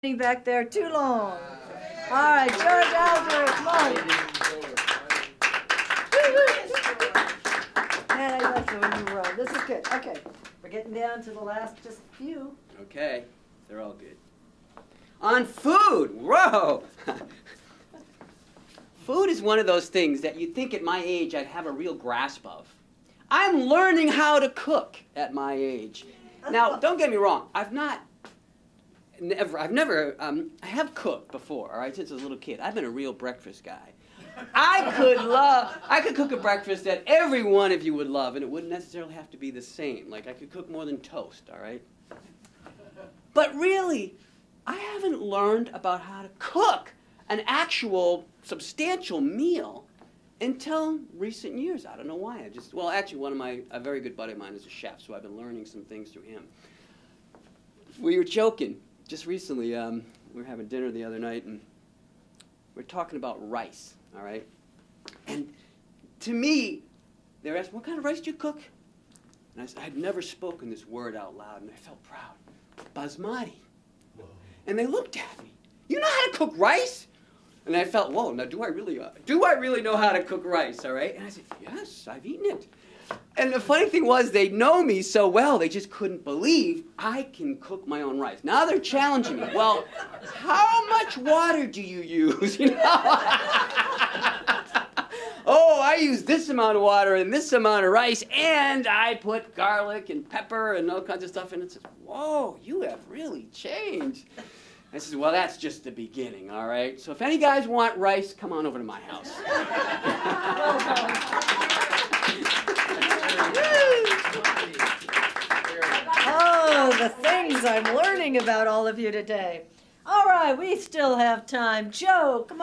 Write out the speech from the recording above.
standing back there too long. All right, George Aldrich, come on. Man, I like it when you run. This is good. Okay, we're getting down to the last just few. Okay, they're all good. On food, whoa! food is one of those things that you think at my age I'd have a real grasp of. I'm learning how to cook at my age. Now, don't get me wrong, I've not never, I've never, um, I have cooked before, all right, since I was a little kid. I've been a real breakfast guy. I could love, I could cook a breakfast that every one of you would love, and it wouldn't necessarily have to be the same. Like, I could cook more than toast, all right? But really, I haven't learned about how to cook an actual substantial meal until recent years. I don't know why. I just, well, actually, one of my, a very good buddy of mine is a chef, so I've been learning some things through him. We were joking just recently. Um, we were having dinner the other night, and we are talking about rice, all right? And to me, they were asking, what kind of rice do you cook? And I said, I'd never spoken this word out loud, and I felt proud. Basmati. Whoa. And they looked at me. You know how to cook rice? And I felt, whoa, now do I really, uh, do I really know how to cook rice, all right? And I said, yes, I've eaten it. And the funny thing was, they know me so well, they just couldn't believe I can cook my own rice. Now they're challenging me. Well, how much water do you use? You know? oh, I use this amount of water and this amount of rice, and I put garlic and pepper and all kinds of stuff in it. Says, whoa, you have really changed. I says, well, that's just the beginning, all right? So if any guys want rice, come on over to my house. Oh, the things I'm learning about all of you today. All right, we still have time. Joe, come on.